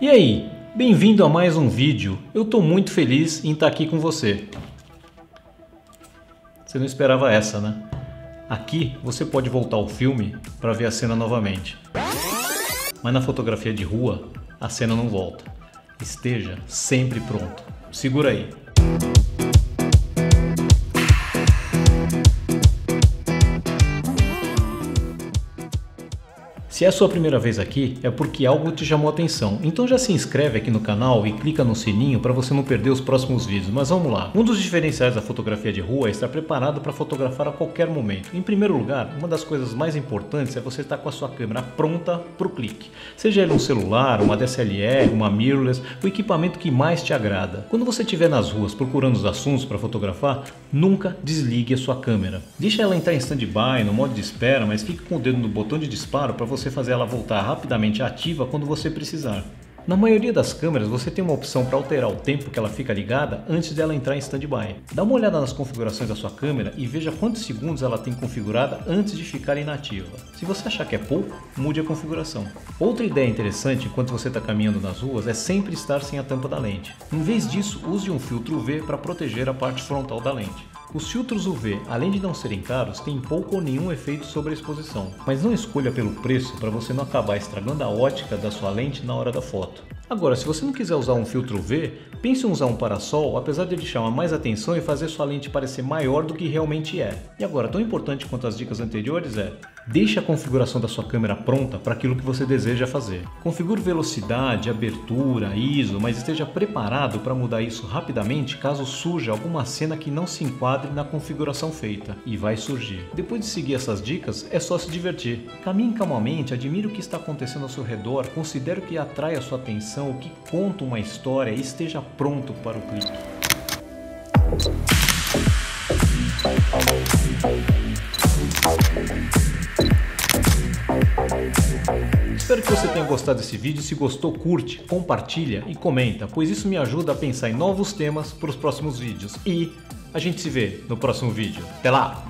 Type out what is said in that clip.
E aí, bem-vindo a mais um vídeo. Eu estou muito feliz em estar aqui com você. Você não esperava essa, né? Aqui você pode voltar ao filme para ver a cena novamente. Mas na fotografia de rua, a cena não volta. Esteja sempre pronto. Segura aí. Se é a sua primeira vez aqui, é porque algo te chamou a atenção. Então já se inscreve aqui no canal e clica no sininho para você não perder os próximos vídeos. Mas vamos lá. Um dos diferenciais da fotografia de rua é estar preparado para fotografar a qualquer momento. Em primeiro lugar, uma das coisas mais importantes é você estar com a sua câmera pronta para o clique. Seja ele um celular, uma DSLR, uma mirrorless, o equipamento que mais te agrada. Quando você estiver nas ruas procurando os assuntos para fotografar, nunca desligue a sua câmera. Deixa ela entrar em stand-by, no modo de espera, mas fique com o dedo no botão de disparo para você você fazer ela voltar rapidamente ativa quando você precisar. Na maioria das câmeras você tem uma opção para alterar o tempo que ela fica ligada antes dela entrar em standby. Dá uma olhada nas configurações da sua câmera e veja quantos segundos ela tem configurada antes de ficar inativa. Se você achar que é pouco, mude a configuração. Outra ideia interessante enquanto você está caminhando nas ruas é sempre estar sem a tampa da lente. Em vez disso, use um filtro UV para proteger a parte frontal da lente. Os filtros UV, além de não serem caros, têm pouco ou nenhum efeito sobre a exposição, mas não escolha pelo preço para você não acabar estragando a ótica da sua lente na hora da foto. Agora, se você não quiser usar um filtro UV, pense em usar um parasol, apesar de ele chamar mais atenção e fazer sua lente parecer maior do que realmente é. E agora, tão importante quanto as dicas anteriores é, deixe a configuração da sua câmera pronta para aquilo que você deseja fazer. Configure velocidade, abertura, ISO, mas esteja preparado para mudar isso rapidamente caso surja alguma cena que não se enquadre na configuração feita, e vai surgir. Depois de seguir essas dicas, é só se divertir. Caminhe calmamente, admire o que está acontecendo ao seu redor, considere o que atrai a sua atenção o que conta uma história e esteja pronto para o clique. Espero que você tenha gostado desse vídeo. Se gostou, curte, compartilha e comenta, pois isso me ajuda a pensar em novos temas para os próximos vídeos. E a gente se vê no próximo vídeo. Até lá!